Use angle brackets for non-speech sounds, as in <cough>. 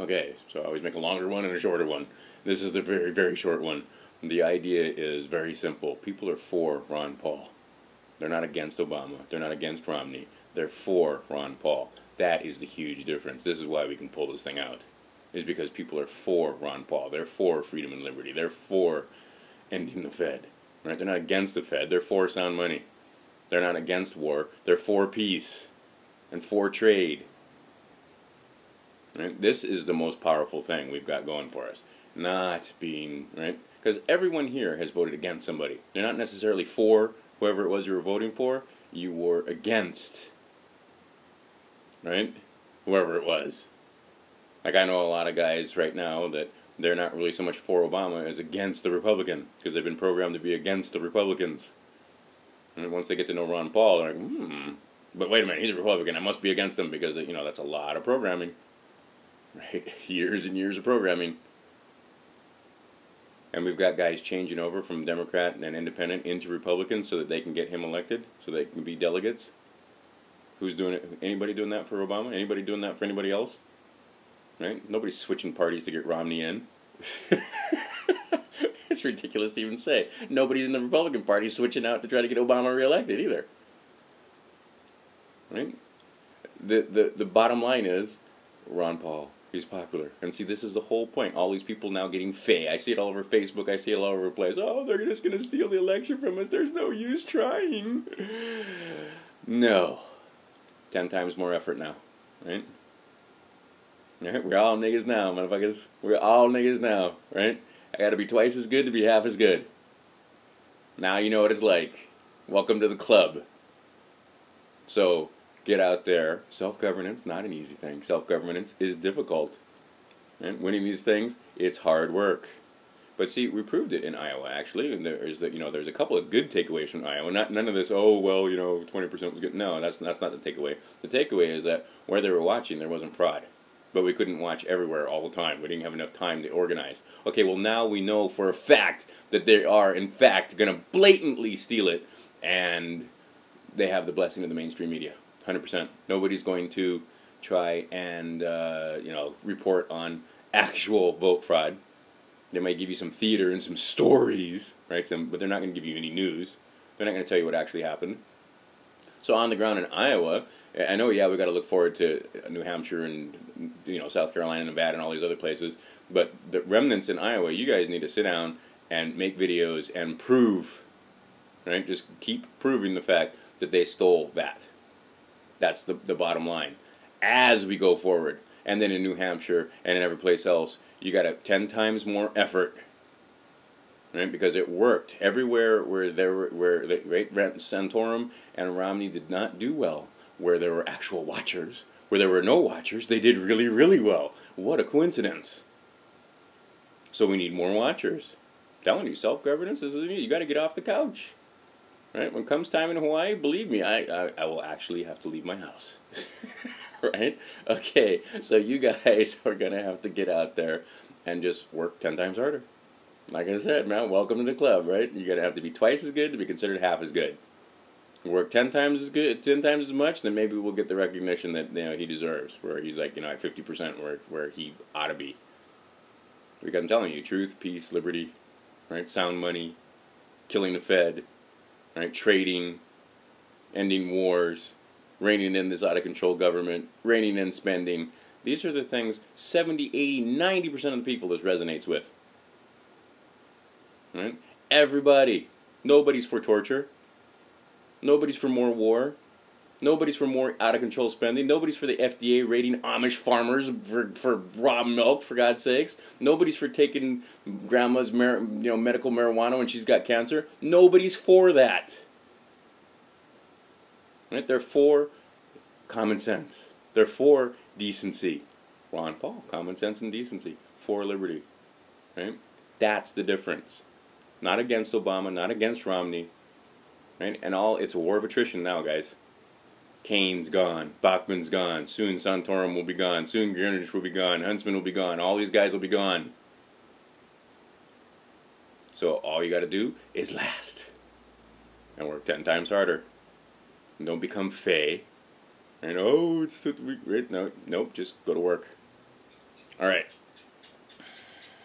Okay, so I always make a longer one and a shorter one. This is the very, very short one. The idea is very simple. People are for Ron Paul. They're not against Obama. They're not against Romney. They're for Ron Paul. That is the huge difference. This is why we can pull this thing out. Is because people are for Ron Paul. They're for freedom and liberty. They're for ending the Fed. Right? They're not against the Fed. They're for sound money. They're not against war. They're for peace and for trade. Right? This is the most powerful thing we've got going for us. Not being, right? Because everyone here has voted against somebody. They're not necessarily for whoever it was you were voting for. You were against, right? Whoever it was. Like I know a lot of guys right now that they're not really so much for Obama as against the Republican because they've been programmed to be against the Republicans. And once they get to know Ron Paul, they're like, hmm, but wait a minute, he's a Republican. I must be against him because you know that's a lot of programming, right? <laughs> years and years of programming. And we've got guys changing over from Democrat and Independent into Republican so that they can get him elected, so they can be delegates. Who's doing it? Anybody doing that for Obama? Anybody doing that for anybody else? Right? Nobody's switching parties to get Romney in. <laughs> it's ridiculous to even say. Nobody's in the Republican Party switching out to try to get Obama reelected either. Right? The, the, the bottom line is Ron Paul. He's popular. And see, this is the whole point. All these people now getting fey. I see it all over Facebook. I see it all over the place. Oh, they're just going to steal the election from us. There's no use trying. <sighs> No. Ten times more effort now. Right? Right? We're all niggas now, motherfuckers. We're all niggas now. Right? I got to be twice as good to be half as good. Now you know what it's like. Welcome to the club. So, get out there. Self governance, not an easy thing. Self governance is difficult. And winning these things, it's hard work. But see, we proved it in Iowa actually, and there's that you know there's a couple of good takeaways from Iowa. Not none of this. Oh well, you know, twenty percent was good. No, that's that's not the takeaway. The takeaway is that where they were watching, there wasn't fraud, but we couldn't watch everywhere all the time. We didn't have enough time to organize. Okay, well now we know for a fact that they are in fact going to blatantly steal it, and they have the blessing of the mainstream media. 100%. Nobody's going to try and uh, you know report on actual vote fraud. They might give you some theater and some stories, right? Some, but they're not going to give you any news. They're not going to tell you what actually happened. So on the ground in Iowa, I know, yeah, we got to look forward to New Hampshire and you know South Carolina, and Nevada, and all these other places. But the remnants in Iowa, you guys need to sit down and make videos and prove, right? Just keep proving the fact that they stole that. That's the, the bottom line. As we go forward, and then in New Hampshire and in every place else, you got a 10 times more effort. Right? Because it worked. Everywhere where there were, where right, Santorum and Romney did not do well, where there were actual watchers, where there were no watchers, they did really, really well. What a coincidence. So we need more watchers. I'm telling you, self-governance is you got to get off the couch. Right? When comes time in Hawaii, believe me, I, I, I will actually have to leave my house. <laughs> right? Okay, so you guys <laughs> are going to have to get out there and just work 10 times harder. Like I said, man, welcome to the club, right? You're going to have to be twice as good to be considered half as good. Work 10 times as good, 10 times as much, then maybe we'll get the recognition that you know he deserves, where he's like, you know, at 50% where, where he ought to be. Because I'm telling you, truth, peace, liberty, right? Sound money, killing the Fed, right? Trading, ending wars, reining in this out of control government, reining in spending. These are the things 70, 80, 90% of the people this resonates with. Right? Everybody. Nobody's for torture. Nobody's for more war. Nobody's for more out of control spending. Nobody's for the FDA rating Amish farmers for, for raw milk, for God's sakes. Nobody's for taking grandma's mar- you know medical marijuana when she's got cancer. Nobody's for that. Right? They're for common sense. They're for decency. Ron Paul, common sense and decency. For liberty. Right? That's the difference. Not against Obama, not against Romney. Right? And all it's a war of attrition now, guys. Cain's gone. Bachmann's gone. Soon Santorum will be gone. Soon Gingrich will be gone. Huntsman will be gone. All these guys will be gone. So all you got to do is last. And work 10 times harder. And don't become fey. And oh, it's right? no, nope. Just go to work.